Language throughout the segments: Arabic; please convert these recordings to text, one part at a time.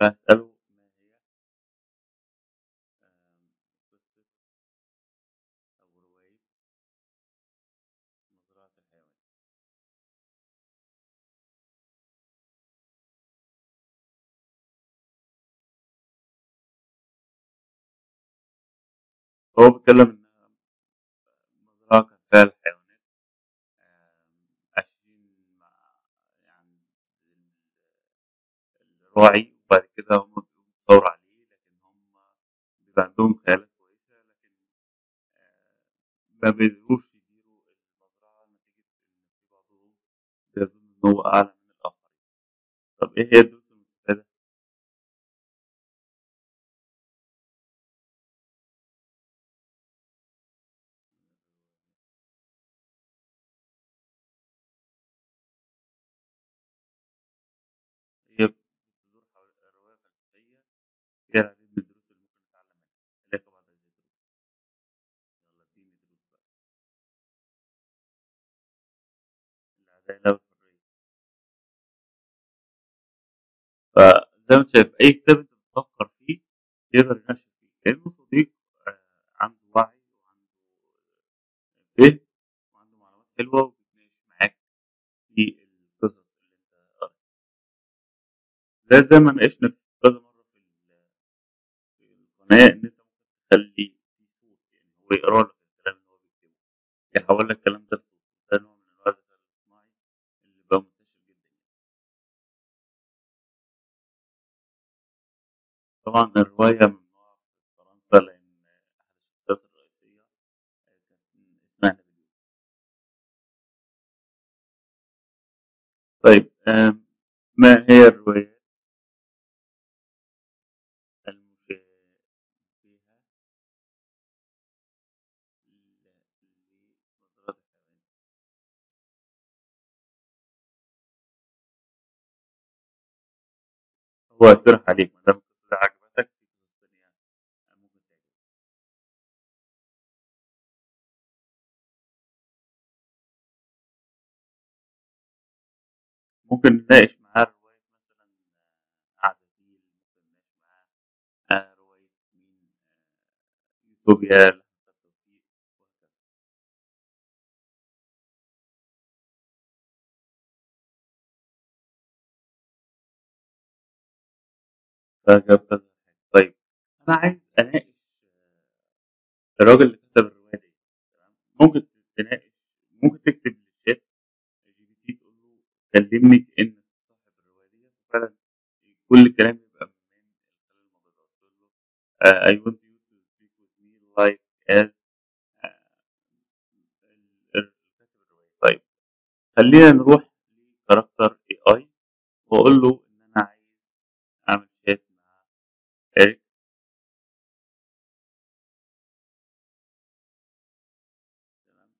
فهاسأله ما هي قصة أو رواية مزرعة الحيوان. هو بيتكلم إنها مزرعة كان الحيوانات آمم وبعد كده هُم بيقوموا بثورة عليه، لكن هُم بيبقى عندهم خيالات كويسة لكن آآ ما بيقدروش يديروا المزرعة نتيجة إن في بعضهم بيظن إن هو أعلى من الآخرين. طب إيه هي الدروس والحرية. فزي ما شايف أي كتاب أنت بتفكر فيه يقدر يناقشك فيه، لإنه صديق آآ عنده وعي وعنده فهم وعنده معلومات حلوة وبيتناقش معاك في القصص اللي أنت قريتها. زي زي ما ناقشنا كذا مرة في ال في القناة إن أنت ممكن تخلّي في صوت يعني هو يقرأ لك الكلام اللي هو بيكتبه، يحوّل لك الكلام ده طبعًا الرواية في فرنسا لإن أحد الشخصيات الرئيسية كان اسمها. طيب ما هي الروايات؟ هو هيقترح عليك ما دام ممكن نناقش معاه رواية مثلًا أعزازيل، ممكن نناقش معاه رواية مين يوتوبيا لأحمد توفيق كذا حاجة. طيب أنا عايز أناقش الراجل اللي كتب الرواية تمام، ممكن تناقش ممكن تكتب له كلمني كإنك صاحب الرواية ديّة وفعلًا كل الكلام يبقى من خلال له آآ I want you to speak with me like as آآ ال ال كاتب الرواية. طيب خلّينا نروح لCharacter AI وأقول له إن أنا عايز أعمل chat مع إريك. تمام،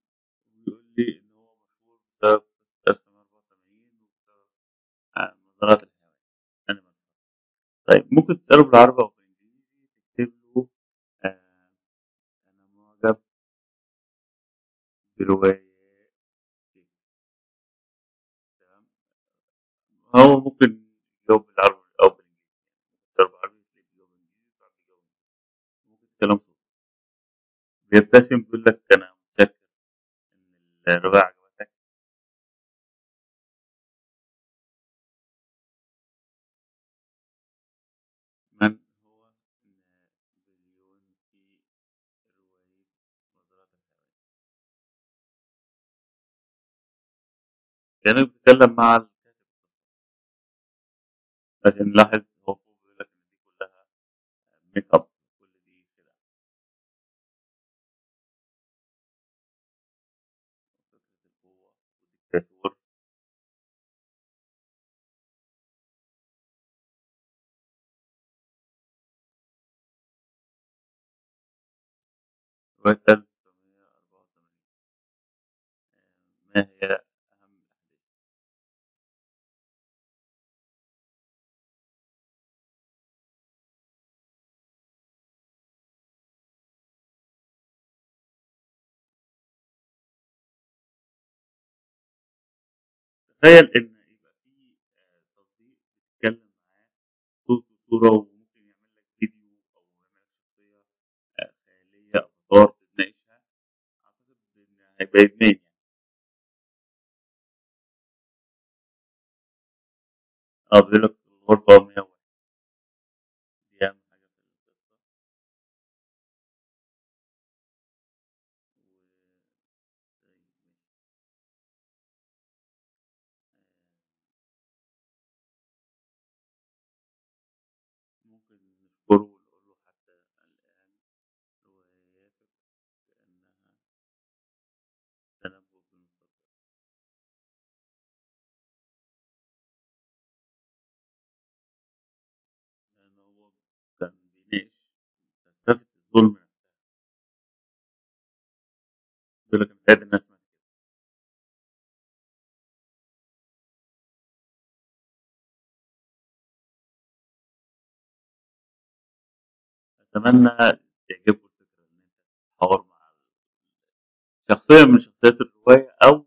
وبيقول لي إن هو مشهور بسبب قصة 1984 وبسبب آآ مزرعة الحيوان Animal Farm. تسأله بالعربي أو بالإنجليزي تكتب له آآ أنا معجب. تمام، هو ممكن يجاوب بالعربي أو بالإنجليزي، تسأله بالعربي وساعات بيجاوب ممكن تكلم صوت. بيبتسم بيقول لك أنا متشكر إن الرواية عجبتك. من هو نابليون في رواية مزرعة الحيوان؟ كأنك بتتكلم مع الكاتب. لكن لاحظ هو بيقول لك إن دي كلها make up كل دي خدع. فكرة القوة وديكتاتور. رواية 1984 آآ ما هي تخيل إن يبقى في آآ تطبيق بتتكلم معاه صوت صورة وممكن يعمل لك فيديو أو يعمل لك شخصية آآ خيالية أفكار تتناقشها، أعتقد إن هيبقى إدمان يعني. آه بيقول لك الغرفة 101 ممكن نشكره له حتى الآن رواياتك كأنها تنبؤ بالمستقبل. لأن هو كان بيناقش فلسفة الظلم نفسها. بيقول لك أنا ساعدت الناس كده. أتمنى تعجبكم الفكرة إن أنت تحاور مع شخصية من شخصيات الرواية أو